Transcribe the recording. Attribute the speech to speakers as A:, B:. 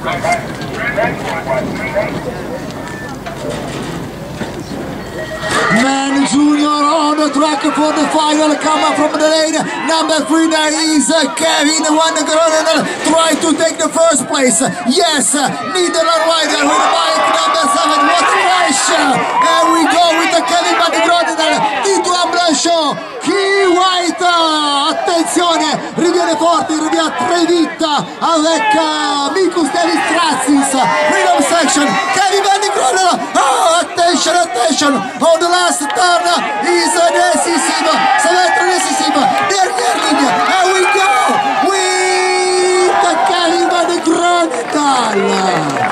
A: Man Junior on the track for the final coming from the lane. Number three, there is Kevin Van Groningen. Try to take the first place. Yes, Nederland rider with bike number seven was fresh. Here we go with the Kevin Van Groningen. Tito Ambroschon, key White. Attention. Benedicta, Alecca Mikus Davis Tracis, Rhythm Section, Kenny Van Cronola, oh, attention, attention, on the last turn is decisive, Savetra decisive, Der Gerling, and we go with Kenny Van Cronola.